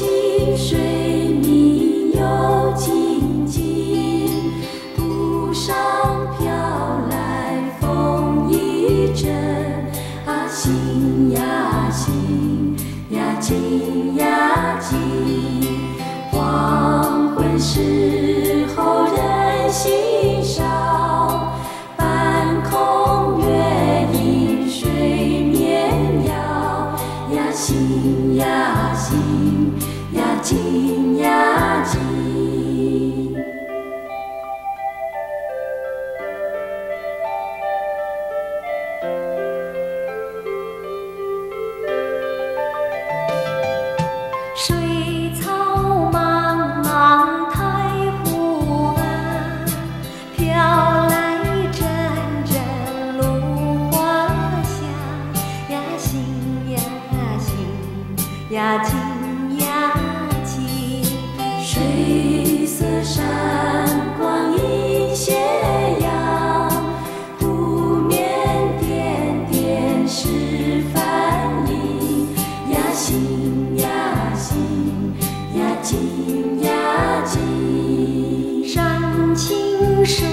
清水明又清清，湖上飘来风一阵，啊，呀心呀呀。静呀静水草茫茫太湖岸飘来阵阵芦花香呀心呀心呀心是梵音呀，心呀，心呀，静呀，静。山清水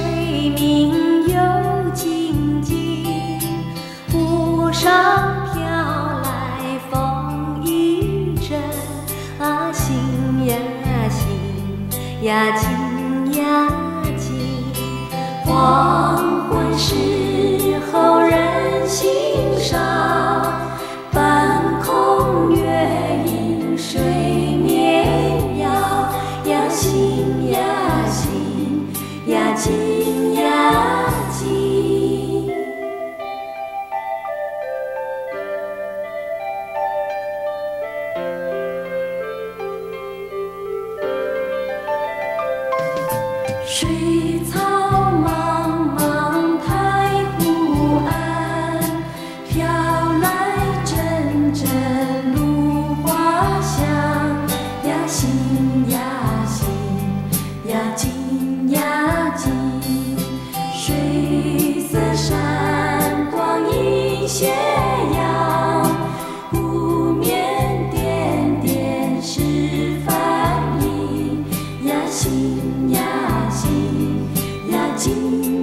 明又静静，湖上飘来风一真啊，心呀，心呀，静呀，静。黄昏时候人心。半空月影水面摇，呀心呀心呀静呀静。水草繁星。呀心呀心呀静